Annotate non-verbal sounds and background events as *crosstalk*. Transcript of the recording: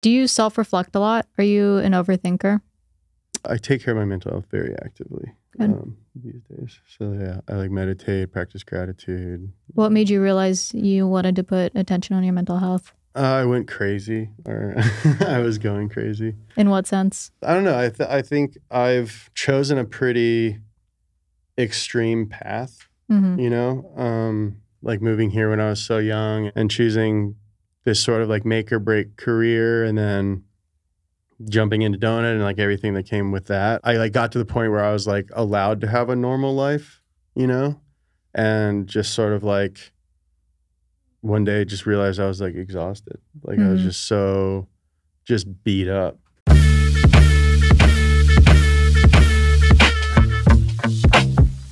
Do you self reflect a lot? Are you an overthinker? I take care of my mental health very actively um, these days. So yeah, I like meditate, practice gratitude. What made you realize you wanted to put attention on your mental health? Uh, I went crazy, or *laughs* I was going crazy. In what sense? I don't know. I th- I think I've chosen a pretty extreme path. hmm You know, um, like moving here when I was so young and choosing this sort of like make or break career, and then jumping into donut and like everything that came with that. I like got to the point where I was like allowed to have a normal life, you know, and just sort of like one day just realized I was like exhausted. Like I was Mhm. just so just beat up